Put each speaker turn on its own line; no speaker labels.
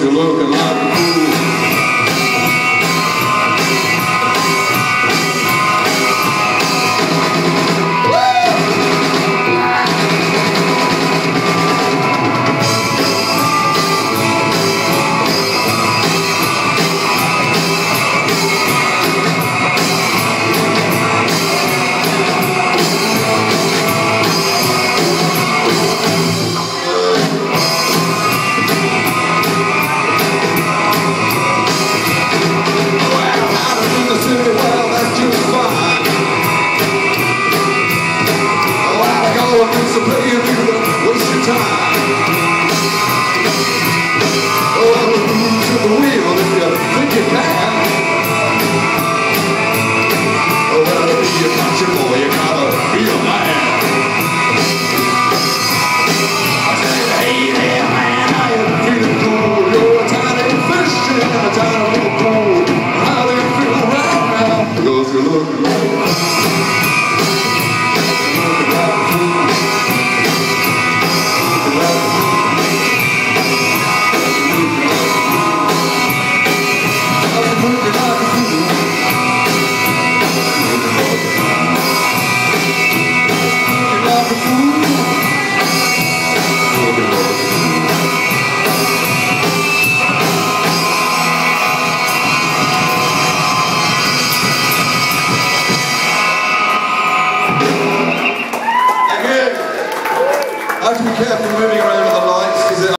to look I have to be careful moving around